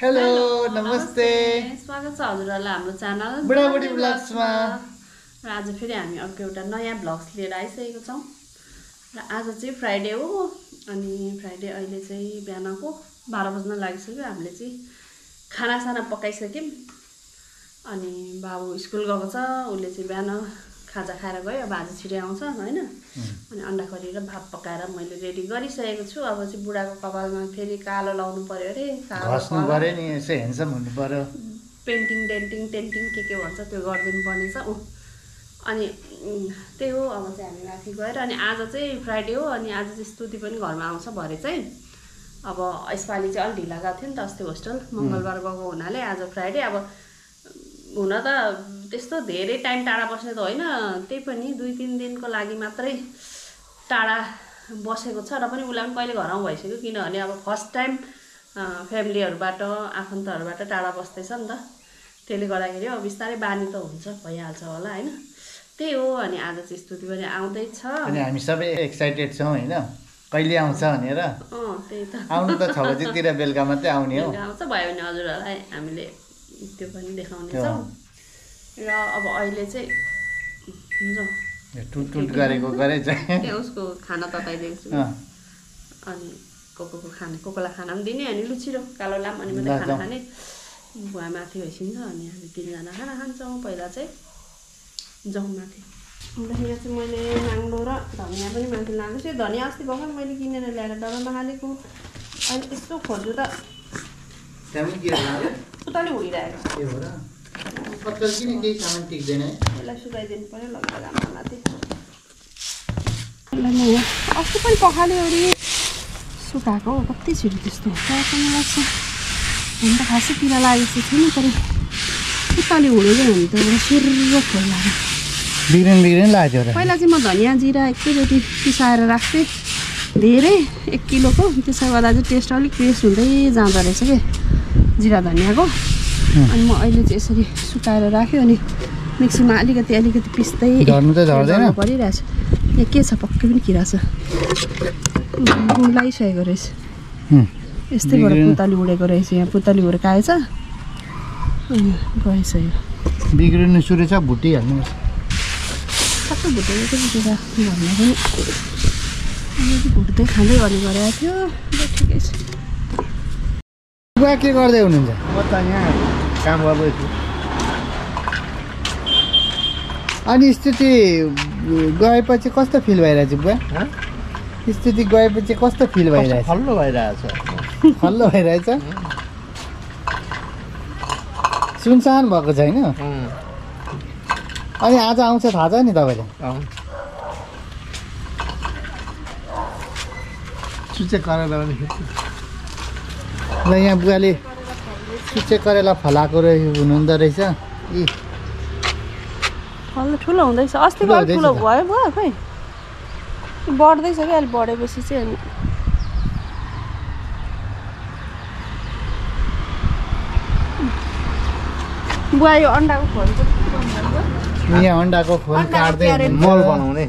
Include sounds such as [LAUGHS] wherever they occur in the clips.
Hello नमस्ते स्वागत छ हजुरहरूलाई हाम्रो च्यानल बुढाबुढी ब्लग्समा। र आज फेरि हामी अर्को एउटा नयाँ ब्लग्स लिएर आइसकेको छौँ। र आज चाहिँ फ्राइडे हो अनि फ्राइडे अहिले चाहिँ बिहानको बाह्र बज्न लागिसक्यो। हामीले चाहिँ खानासाना पकाइसक्यौँ। अनि बाबु स्कुल गएको छ उसले चाहिँ बिहान खाजा खाएर गयो अब आज छिटै आउँछ होइन? अनि अन्डा करी र भात पकाएर मैले रेडी गरिसकेको छु। अब चाहिँ बुढाको कपालमा फेरि कालो लाउनु पऱ्यो अरे। पऱ्यो नि यसो ह्यान्डसम हुनु पऱ्यो। पेन्टिङ डेन्टिङ टेन्टिङ के के भन्छ त्यो गरिदिनु पर्नेछ। ऊ अनि त्यही हो अब चाहिँ हामी माथि गएर। अनि आज चाहिँ फ्राइडे हो अनि आज चाहिँ स्तुति पनि घरमा आउँछ भरे चाहिँ। अब यसपालि चाहिँ अलिक ढिला गएको थियो नि त अस्ति होस्टेल। मङ्गलबार गएको हुनाले आज फ्राइडे। अब हुन त त्यस्तो धेरै टाइम टाढा बस्ने त होइन। त्यही पनि दुई तिन दिनको लागि मात्रै टाढा बसेको छ र पनि उसलाई पनि कहिले घर आउँ भइसक्यो किनभने अब फर्स्ट टाइम फ्यामिलीहरूबाट आफन्तहरूबाट टाढा बस्दैछ नि त। त्यसले गर्दाखेरि अब बिस्तारै बानी त हुन्छ भइहाल्छ होला होइन। त्यही हो अनि आज चाहिँ स्तुति पनि आउँदैछ। अनि हामी सबै एक्साइटेड छौँ होइन। कहिले आउँछ भनेर। अँ त्यही त। आउनु त छ बजीतिर बेलुका मात्रै आउने हो। आउँछ भयो भने हजुरहरूलाई हामीले त्यो पनि देखाउनेछौँ। र अब अहिले चाहिँ हुन्छ। यो टुट टुट गरेको गरे चाहिँ। [LAUGHS] उसको खाना तताइदिएको छु अनि को को को खाने को कोलाई खाना पनि दिने अनि लुचिरो कालो लाम अनि मात्रै खाना। खाने। बुवा माथि भइसिन्छ अनि हामी तिनजना खाना खान्छौँ। पहिला चाहिँ जाउँ माथि। अन्त यहाँ चाहिँ मैले नाङ्लो र धनियाँ पनि माथि लाएको छु धनियाँ अस्ति भर्खर मैले किनेर ल्याएर डब्बामा हालेको। अहिले यस्तो खोज्छु त? उताले के हो र कत्तल किन केही सामान टिक्दैन। है यसलाई सुकाइदिनु पऱ्यो लगेर घाममा माथि। यसलाई म यहाँ अस्ति पनि पखाल्यो अरे सुकाएको हो कति छिटो त्यस्तो हुन्छ पनि लाग्छ। हुन त खासै किरा लागेको छैन तर उताले हुँदैन भने त सुर्र बिग्रिन बिग्रिन र। पहिला चाहिँ म धनियाँ जिरा एकैचोटि पिसाएर राख्थेँ। धेरै एक किलोको। त्यसो गर्दा चाहिँ टेस्ट अलिक टेस्ट हुँदै जाँदो रहेछ कि? जिरा धनियाँको। अनि म अहिले चाहिँ यसरी सुकाएर राख्यो अनि मिक्सीमा अलिकति अलिकति पिस्दै परिरहेछ। यहाँ के छ? पक्कै पनि किरा छ। लगाइसकेको रहेछ। यस्तैबाट। पुतली उडेको रहेछ। यहाँ पुतली हुर्काएछ अनि बिग्रिनु सुरु छ भुटिहाल्नु सबै भुटेको भन्ने पनि भुट्दै खाँदै गर्ने गरेको थियो। ठिकै छ। बुवा के गर्दै हुनुहुन्छ? म त यहाँ काम गर्दैछु। अनि स्थिति गएपछि कस्तो फिल भइरहेछ बुवा? स्थिति गएपछि कस्तो फिल भइरहेछ? हल्लो भइरहेछ। हल्लो भइरहेछ? सुनसान भएको छैन? अनि आज आउँछ थाहा छ नि तपाईँलाई? करेर पनि ल यहाँ बुवाले सुचे करेला फलाएको रहे हुनुहुँदो रहेछ। यी फल ठुलो हुँदैछ। अस्तिको ठुलो अलिक ठुलो हुँदैछ भयो भयो खै। बढ्दैछ कि अहिले बढेपछि चाहिँ अनि। बुवा यो अन्डाको खोल? यहाँ अन्डाको खोल काट्दै। मल बनाउने।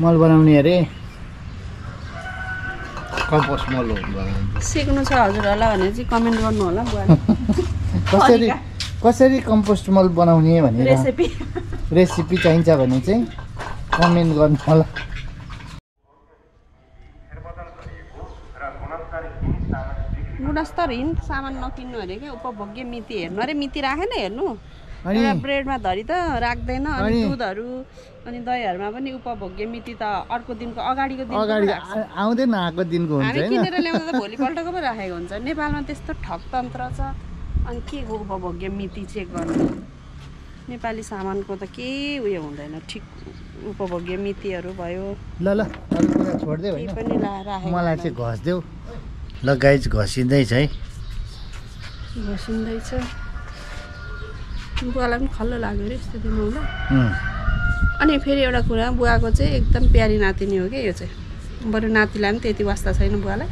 मल बनाउने अरे। कम्पोस्ट मल हो सिक्नु छ हजुरहरूलाई भने चाहिँ कमेन्ट गर्नु होला [LAUGHS] कसरी कसरी कम्पोस्ट मल बनाउने भनेर? रेसिपी रेसिपी चाहिन्छ भने चाहिँ कमेन्ट गर्नु होला। गुणस्तरहीन सामान नकिन्नु अरे क्या उपभोग्य मिति हेर्नु। अरे मिति राखेन हेर्नु। एउटा ब्रेडमा धरि त राख्दैन अनि दुधहरू अनि दहीहरूमा पनि उपभोग्य मिति त अर्को दिनको अगाडिको दिन आउँदै नआएको दिनको हुन्छ हामी किनेर ल्याउँदा त भोलिपल्टको पो राखेको हुन्छ। नेपालमा त्यस्तो ठगतन्त्र छ अनि के हो उपभोग्य मिति चेक गर्नु? नेपाली सामानको त केही उयो हुँदैन ठिक उपभोग्य मितिहरू भयो। ल ल पनि मलाई चाहिँ घस्देऊ। ल गाइज घसिँदैछ है। सुन्दैछ बुवालाई पनि खल्लो लाग्यो अरे यस्तो अनि फेरि एउटा कुरा बुवाको चाहिँ एकदम प्यारी नातिनी हो क्या यो चाहिँ। बरु नातिलाई पनि त्यति वास्ता छैन बुवालाई।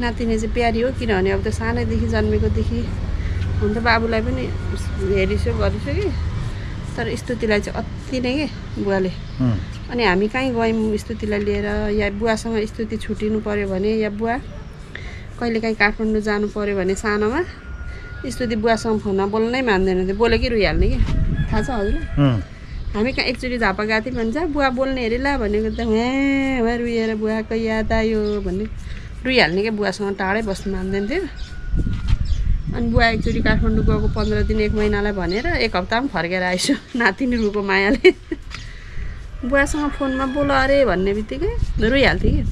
नातिनी चाहिँ प्यारी हो किनभने अब त्यो सानैदेखि जन्मेकोदेखि हुन त बाबुलाई पनि हेरिसो गरिसो कि। तर स्तुतिलाई चाहिँ अति नै के बुवाले। अनि हामी कहीँ गयौँ स्तुतिलाई लिएर या बुवासँग स्तुति छुट्टिनु पऱ्यो भने या बुवा कहिलेकाहीँ काठमाडौँ जानु पऱ्यो भने सानोमा स्तुति बुवासँग फोनमा बोल्नै मान्दैन थियो बोलेकै रुइहाल्ने कि? थाहा छ हजुरलाई हामी कहाँ एकचोटि झापा गएको थियौँ भन्छ बुवा बोल्ने अरे ला भनेको त वहाँ रुएर बुवाको याद आयो भन्ने। रुइहाल्ने क्या बुवासँग टाढै बस्नु मान्दैन थियो। अनि बुवा एकचोटि काठमाडौँ गएको पन्ध्र दिन एक महिनालाई भनेर एक हप्ता पनि फर्केर आइसु [LAUGHS] नातिनी रुको मायाले। बुवासँग फोनमा बोल अरे भन्ने बित्तिकै रुइहाल्थ्यो कि?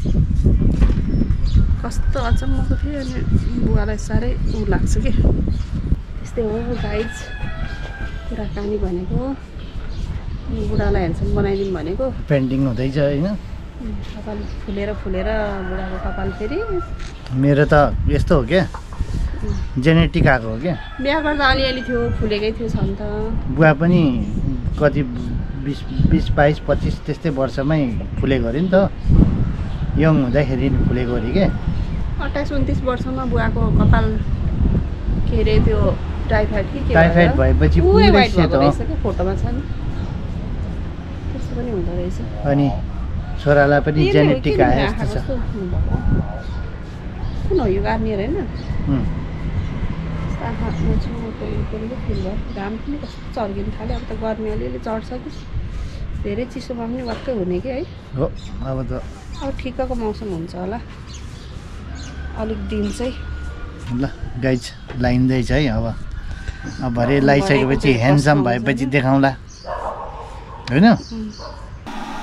कस्तो अचम्मको थियो अनि बुवालाई साह्रै ऊ लाग्छ कि त्यस्तै हो गाइज कुराकानी भनेको बुढालाई हेन्सम बनाइदिउँ भनेको पेन्टिङ हुँदैछ होइन कपाल फुलेर फुलेर बुढाको कपाल फेरि मेरो त यस्तो हो क्या जेनेटिक आएको हो क्या बिहा गर्दा अलिअलि थियो फुलेकै थियो छन् त बुवा पनि कति बिस बिस बाइस पच्चिस त्यस्तै वर्षमै फुलेको अरे नि त यङ हुँदाखेरि फुलेको अरे क्या अट्ठाइस उन्तिस वर्षमा बुवाको कपाल के अरे त्यो टाइफाइड कि के टाइफाइड भएपछि फोटोमा छ नि। त्यस्तो पनि हुँदो रहेछ। अनि छोरालाई पनि के जेनेटिक के आँखा जस्तो छ? कुन हो यो गार्नियर होइन? आँखा मोटो मोटो फिल भयो? घाम पनि कस्तो चर्किनु थाल्यो। अब त गर्मी अलिअलि चढ्छ कि? धेरै चिसोमा पनि वाक्कै हुने कि है? हो अब त अब ठिक्कको मौसम हुन्छ होला। अलिक दिन चाहिँ। ल गाइज लाइँदैछ है अब। अब भरे लगाइसकेपछि ह्यान्डसम भएपछि? देखाउँला। होइन?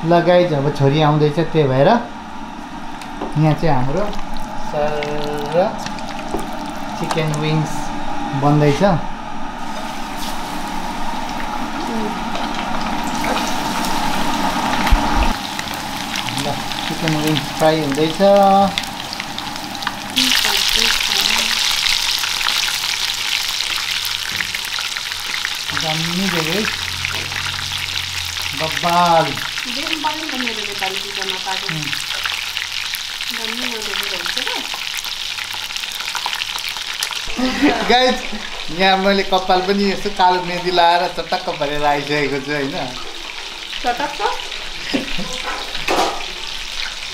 ल गाइज अब छोरी आउँदैछ त्यही भएर यहाँ चाहिँ हाम्रो सर चिकन विङ्स बन्दैछ ल चिकन विङ्स फ्राई हुँदैछ। जम्मी धेरै। बब्बाल। [LAUGHS] गाइज यहाँ मैले कपाल पनि यसो कालो मेहन्दी लगाएर चटक्क भरेर आइसकेको छु होइन? [LAUGHS]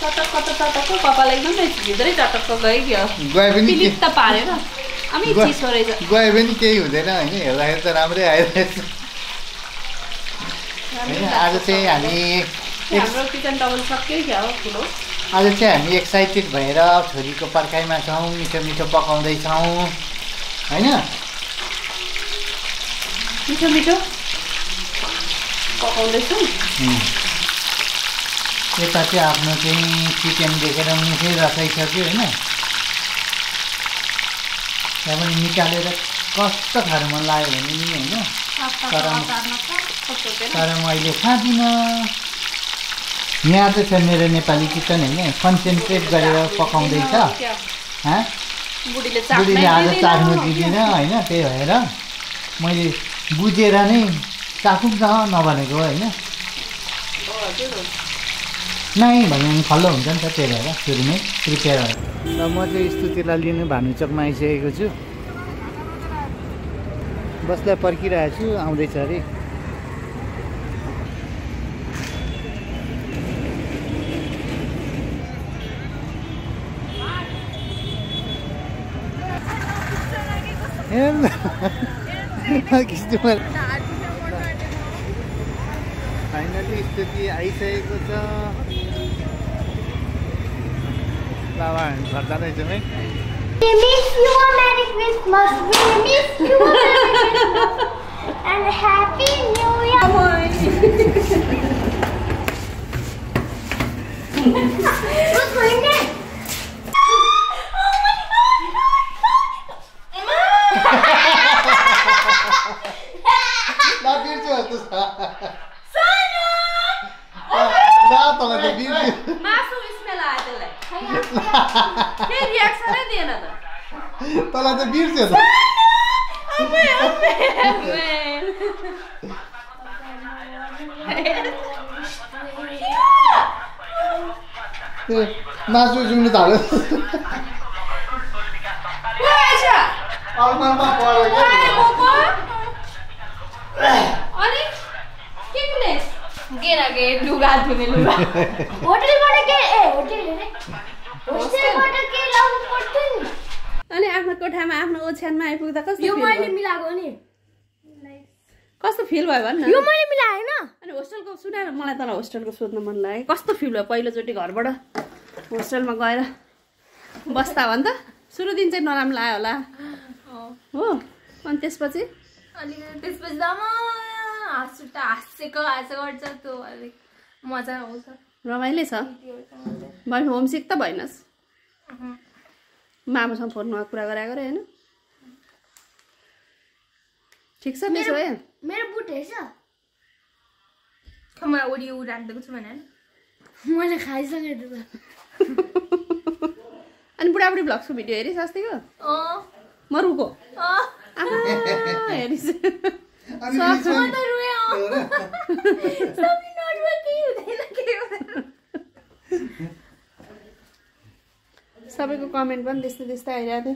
चटक्क चटक्क त चटक्क कपाल एकदमै भित्रै चटक्क गइगयो गए पनि के पिलिप त पारेर अनि गयो- चिसो रहेछ गए पनि केही हुँदैन होइन हेर्दाखेरि त राम्रै आइरहेछ होइन आज चाहिँ हामी हाम्रो किचन टबल सकियो क्या हो ठुलो आज चाहिँ हामी एक्साइटेड भएर छोरीको पर्खाइमा छौँ मिठो मिठो पकाउँदैछौँ होइन मिठो मिठो पकाउँदैछु यता चाहिँ आफ्नो चाहिँ चिकन देखेर मुखै रसाइसक्यो होइन। त्यहाँ पनि निकालेर कस्तो खानु मन लाग्यो भने नि होइन। तर तर म अहिले खाँदिनँ। यहाँ चाहिँ छ मेरो नेपाली किचन होइन कन्सन्ट्रेट गरेर पकाउँदैछ। हाँ? बुढीले आज चाख्नै दिँदैन। होइन? त्यही भएर मैले बुझेर नै चाखौँ न नभनेको होइन। नै भन्यो भने खल्लो हुन्छ नि त त्यही भएर सुरुमै प्रिपेयर र म चाहिँ स्तुतिलाई लिनु भानुचोकमा आइसकेको छु। बसलाई पर्खिरहेको छु आउँदैछ अरे। [LAUGHS] फाइनली स्थिति आइसकेको छ लावा हामी घर जाँदैछौँ है We miss you, Merry Christmas. We miss you, Merry Christmas. And Happy New Year. What's my [LAUGHS] त त्यो मासु सुन्नु थाल्यो लुगा धुने लुगा होटलबाट के ए होटल अरे होस्टेलबाट के लाउनु पर्थ्यो नि अनि आफ्नो कोठामा आफ्नो ओछ्यानमा आइपुग्दा कस्तो यो मैले भयो? मिलाएको नि। कस्तो फिल भयो भन् यो मैले मिलाएन अनि होस्टेलको सुनाएर मलाई तर होस्टेलको सोध्न मन लाग्यो। कस्तो फिल भयो पहिलोचोटि घरबाट? होस्टेलमा गएर बस्दा भन् त। सुरु दिन चाहिँ नराम्रो लाग्यो होला। हो। अनि त्यसपछि? अलिकति त्यसपछि त हाँसु त हाँसेको हाँसेको गर्छ त्यो अलिक मजा आउँछ। रमाइलो छ। भने होमसिक त भएनस्। मामासँग फोनमा कुरा गराएको रे होइन? ठिक छ त्यसो भए मेरो बुट हेर्छ। म ओडियो राखिदिएको छु भने मैले खाइसकेँ अनि बुढाबुढी भ्लग्सको भिडियो हेरिस् अस्तिको? अँ। आमा हेरिस् [LAUGHS] [LAUGHS] अनि म बिचमा- त रुएँ अँ सबै नोटमा केही हुँदैन के हुँदैन सबैको कमेन्ट पनि त्यस्तै त्यस्तै आइरहेको थियो।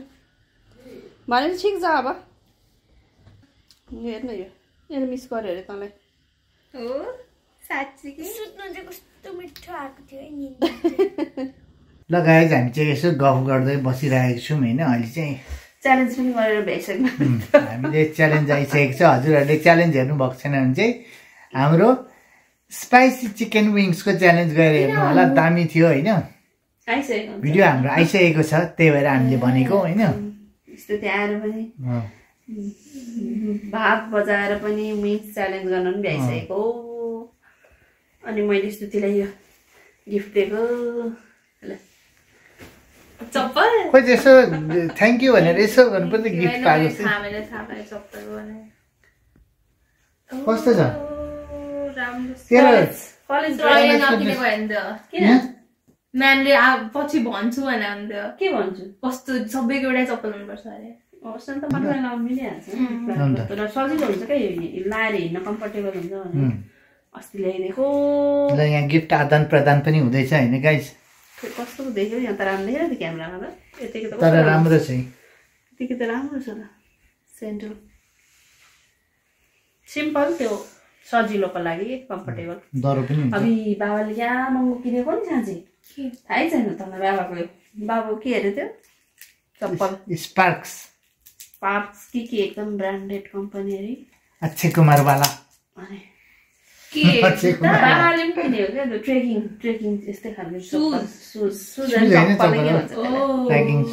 भनेपछि ठिक छ अब। हेर्न यो यसले मिस गर्यो अरे तँलाई। हो? साँच्ची कि सुत्नु चाहिँ कस्तो मिठो आएको थियो है निन्दा [LAUGHS] ल गाइज हामी चाहिँ यसो गफ गर्दै बसिरहेको छौँ होइन अहिले चाहिँ च्यालेन्ज पनि गरेर भ्याइसक्नु उम्, हामीले च्यालेन्ज आइसकेको छ। हजुरहरूले च्यालेन्ज हेर्नु भएको छैन भने चाहिँ हाम्रो स्पाइसी चिकन विङ्सको च्यालेन्ज गएर हेर्नु होला दामी थियो होइन। भिडियो हाम्रो आइसकेको छ त्यही भएर हामीले भनेको होइन। यस्तो त्यहाँ आएर पनि अँ, भात बजाएर पनि मिक्स च्यालेन्ज गर्न पनि भ्याइसकेको। अनि मैले स्तुतिलाई यो गिफ्ट दिएको। ल। चप्पल। खोइ त्यसो थ्याङ्क यू भनेर यसो गर्नु पनि गिफ्ट पाएको कस्तो छ? म्यामले आ- पछि भन्छु भने अन्त के भन्छु? कस्तो सबैको एउटै चप्पल मनपर्छ अरे। अवश्य त मलाई लाउनु मिलिहाल्छ। तर सजिलो हुन्छ क्या लाएर हिँड्न कम्फर्टेबल हुन्छ भने अस्ति ल्याइदिएको। ल यहाँ गिफ्ट आदान प्रदान पनि हुँदैछ होइन गाइस कस्तो देख्यो यहाँ त राम्रो देखेर थियो क्यामेरामा त। यतिको त तर राम्रो छ है। यतिको त राम्रो छ त। सेन्टल सिम्पल त्यो सजिलोको लागि कम्फर्टेबल दरो पनि हुन्छ। अभि बाबाले क्या महँगो किनेको नि साँच्ची थाहै छैन तँलाई बाबाको। बाबाको के हेऱ्यो त्यो चप्पल। स्पार्क्स। पार्क्स कि के एकदम ब्रान्डेड कम्पनी अरे। अक्षय कुमारवाला। के? [LAUGHS] बाबाले पनि किनेको क्या त्यो ट्रेकिङ यस्तै खालको सुज सुज सुज? ट्रेकिङ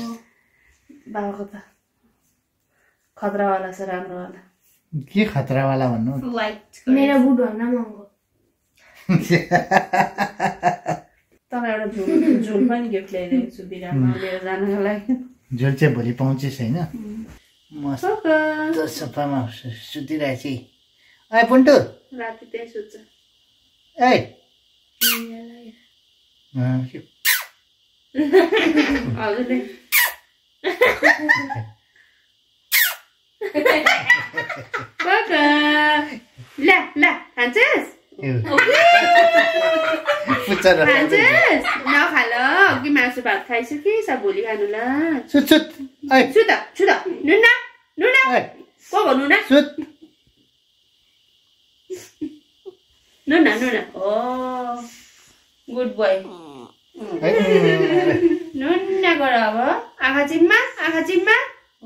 बाबाको त। खतरावाला छ राम्रोवाला। के खतरावाला भन्नु? मेरो बुट भन्दा महँगो। [LAUGHS] तर एउटा झुल झुल पनि गिफ्ट ल्याइदिएको छु बिरामा लिएर जानको लागि। झोल चाहिँ भोलि पाउँछस् होइन? मस्त सफामा सु- सुतिरहेको छु। है पुन्टु। राति त्यही सुत्छ। ए। [LAUGHS] खान्छस् खान्छस् नखा ल अघि मासु भात खाइसकेछ भोलि खानु ल सुत सुत सुत सुत नुना नुना को भयो नुना सुत नुना नुना ओ गुड बोय नुना गर अब आँखा चिम्मा आँखा चिम्मा ओ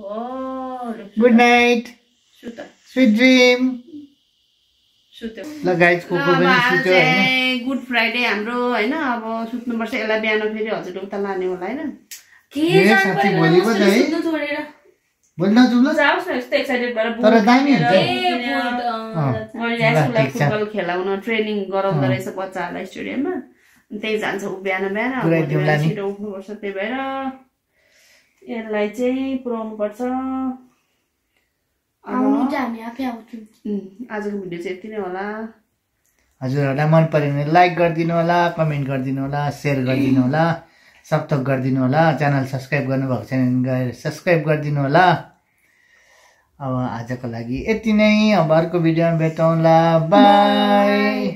गुड नाइट सुत स्विट ड्रिम गुड फ्राइडे हाम्रो होइन? अब सुत्नुपर्छ यसलाई बिहान फेरि हजुर उता लाने होला होइन। फुटबल खेलाउन ट्रेनिङ गराउँदो रहेछ बच्चाहरूलाई स्टेडियममा। अनि त्यही जान्छ ऊ बिहान बिहान। छिटो उठ्नुपर्छ त्यही भएर यसलाई चाहिँ पुऱ्याउनु पर्छ आउनु अब चाहिँ हामी आफै आउँछौँ। उम्, आजको भिडियो चाहिँ यति नै होला। हजुरहरूलाई मन पऱ्यो भने लाइक गरिदिनु होला कमेन्ट गरिदिनु होला सेयर गरिदिनु होला सबथोक गरिदिनु होला च्यानल सब्सक्राइब गर्नुभएको छैन भने गएर सब्सक्राइब गरिदिनु होला। अब आजको लागि यति नै। अब अर्को भिडियोमा भेटौँला। बाई